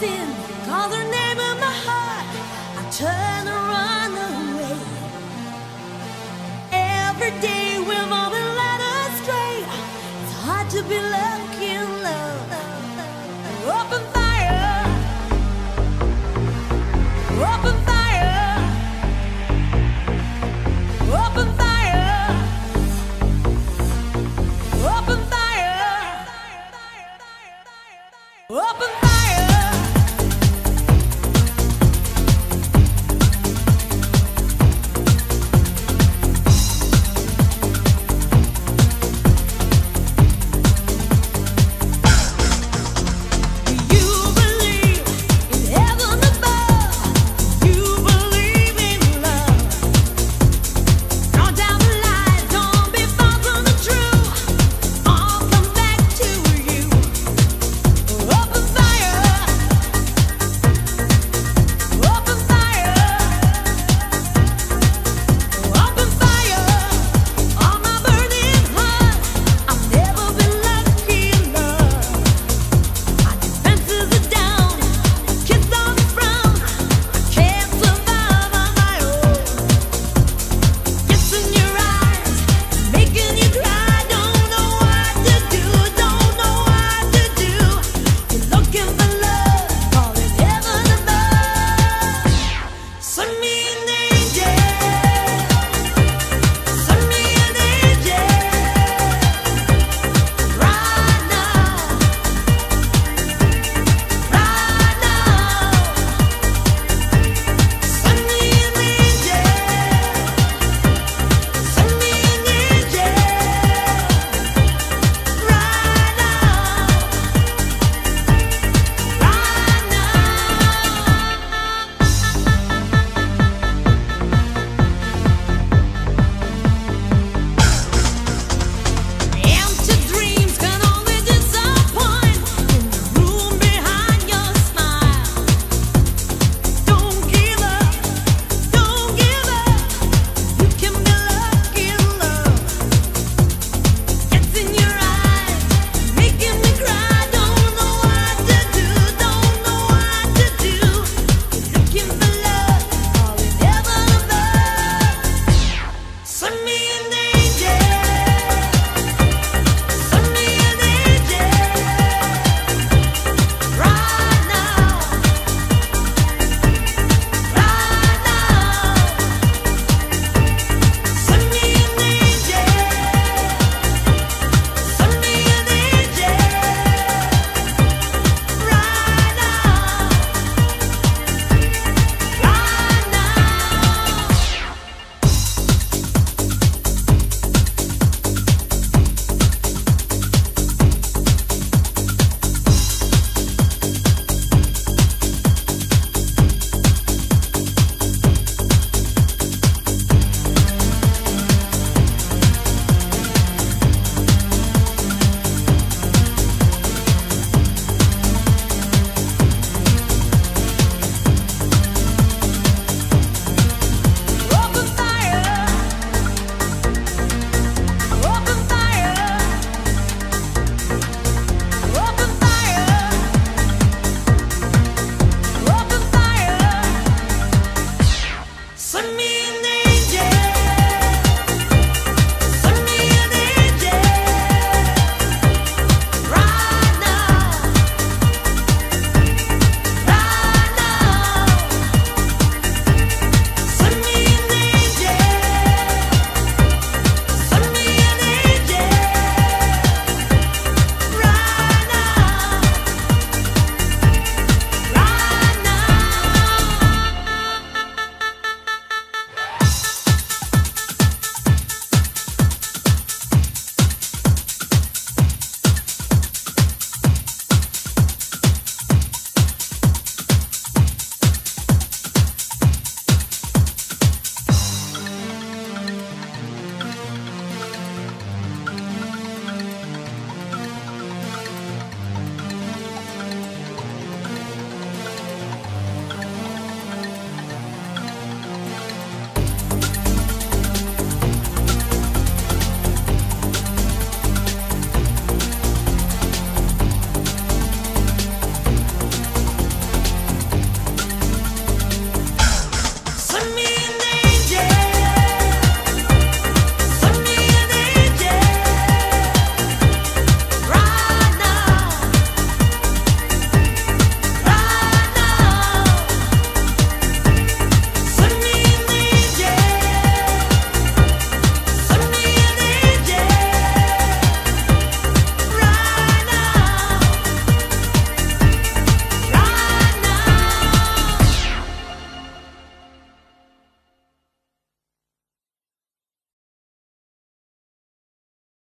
sin, call the name of my heart. I turn and run away. Every day we've all been led astray. It's hard to be lucky in love. Open fire. Open fire. Open fire. Open fire. Open fire.